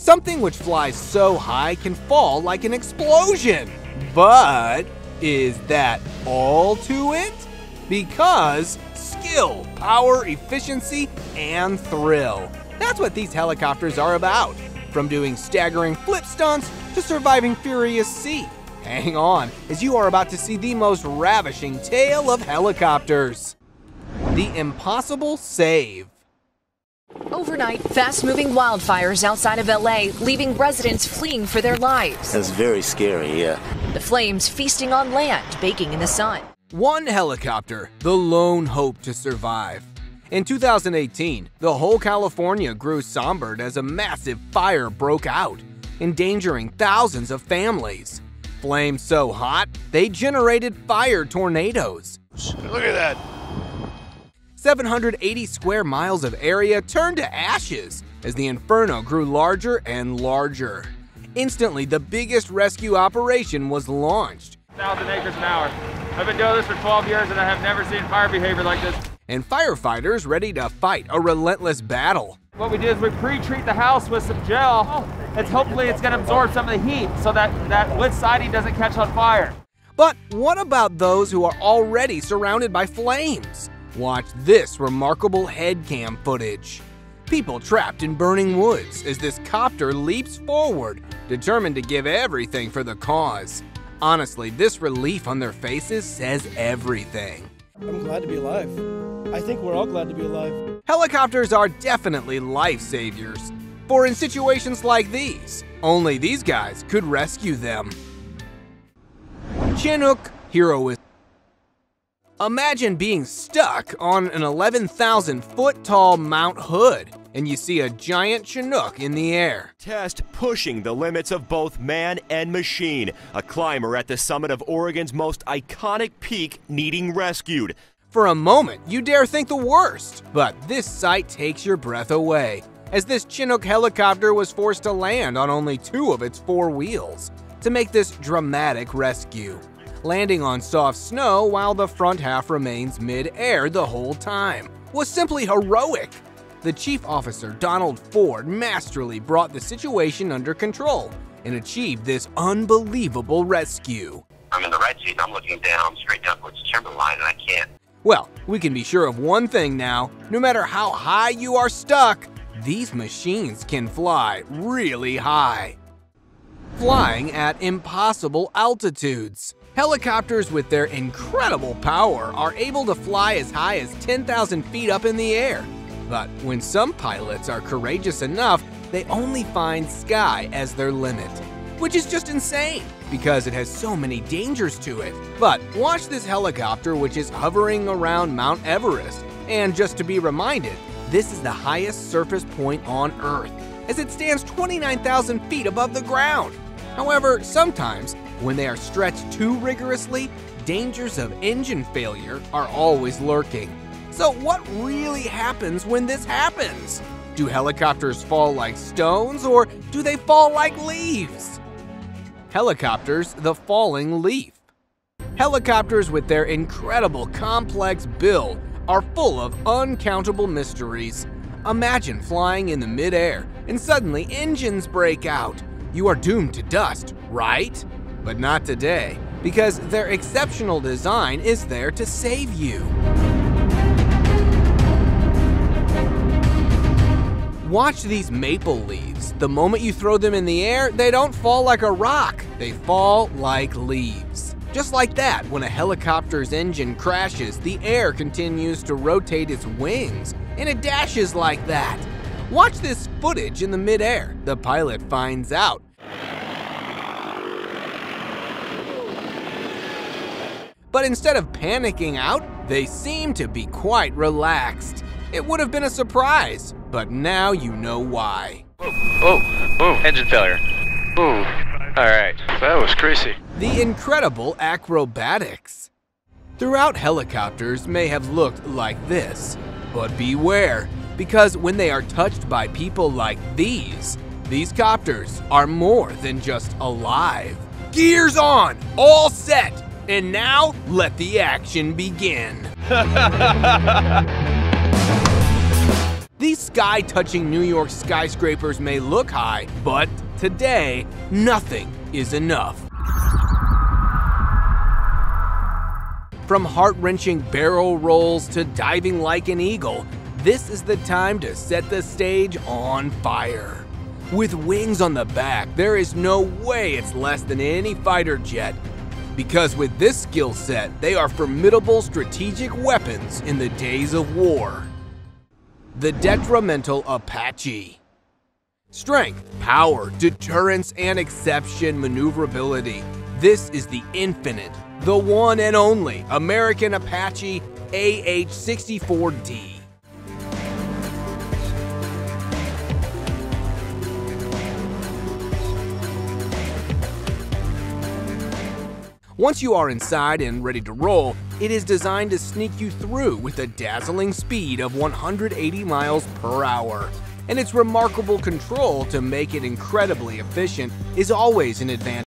Something which flies so high can fall like an explosion. But is that all to it? Because skill, power, efficiency, and thrill. That's what these helicopters are about. From doing staggering flip stunts to surviving furious sea. Hang on, as you are about to see the most ravishing tale of helicopters. The Impossible Save. Overnight, fast moving wildfires outside of LA, leaving residents fleeing for their lives. That's very scary, yeah. The flames feasting on land, baking in the sun. One helicopter, the lone hope to survive. In 2018, the whole California grew sombered as a massive fire broke out, endangering thousands of families. Flames so hot, they generated fire tornadoes. Look at that. 780 square miles of area turned to ashes as the inferno grew larger and larger. Instantly, the biggest rescue operation was launched. 1,000 acres an hour. I've been doing this for 12 years and I have never seen fire behavior like this. And firefighters ready to fight a relentless battle. What we do is we pre-treat the house with some gel. It's hopefully it's going to absorb some of the heat so that that wood siding doesn't catch on fire. But what about those who are already surrounded by flames? Watch this remarkable head cam footage. People trapped in burning woods as this copter leaps forward, determined to give everything for the cause. Honestly, this relief on their faces says everything. I'm glad to be alive. I think we're all glad to be alive. Helicopters are definitely life saviors. For in situations like these, only these guys could rescue them. Chinook heroism. Imagine being stuck on an 11,000 foot tall Mount Hood and you see a giant Chinook in the air. Test pushing the limits of both man and machine. A climber at the summit of Oregon's most iconic peak needing rescued. For a moment, you dare think the worst, but this sight takes your breath away, as this Chinook helicopter was forced to land on only two of its four wheels to make this dramatic rescue landing on soft snow while the front half remains mid-air the whole time, was simply heroic. The chief officer, Donald Ford, masterly brought the situation under control and achieved this unbelievable rescue. I'm in the right seat I'm looking down, straight down towards the timberline, and I can't. Well, we can be sure of one thing now. No matter how high you are stuck, these machines can fly really high. Flying at impossible altitudes. Helicopters with their incredible power are able to fly as high as 10,000 feet up in the air. But when some pilots are courageous enough, they only find sky as their limit. Which is just insane, because it has so many dangers to it. But watch this helicopter which is hovering around Mount Everest. And just to be reminded, this is the highest surface point on Earth, as it stands 29,000 feet above the ground. However, sometimes when they are stretched too rigorously, dangers of engine failure are always lurking. So, what really happens when this happens? Do helicopters fall like stones or do they fall like leaves? Helicopters, the falling leaf. Helicopters, with their incredible complex build, are full of uncountable mysteries. Imagine flying in the midair and suddenly engines break out. You are doomed to dust, right? But not today, because their exceptional design is there to save you. Watch these maple leaves. The moment you throw them in the air, they don't fall like a rock, they fall like leaves. Just like that, when a helicopter's engine crashes, the air continues to rotate its wings, and it dashes like that. Watch this footage in the midair. The pilot finds out But instead of panicking out, they seem to be quite relaxed. It would have been a surprise, but now you know why. Oh, oh, oh, engine failure. Ooh, alright, that was crazy. The incredible acrobatics. Throughout helicopters may have looked like this, but beware, because when they are touched by people like these, these copters are more than just alive. Gears on, all set, and now, let the action begin. These sky touching New York skyscrapers may look high, but today, nothing is enough. From heart wrenching barrel rolls to diving like an eagle, this is the time to set the stage on fire. With wings on the back, there is no way it's less than any fighter jet. Because with this skill set, they are formidable strategic weapons in the days of war. The Detrimental Apache. Strength, power, deterrence, and exception maneuverability. This is the infinite, the one and only American Apache AH-64D. Once you are inside and ready to roll, it is designed to sneak you through with a dazzling speed of 180 miles per hour. And its remarkable control to make it incredibly efficient is always an advantage.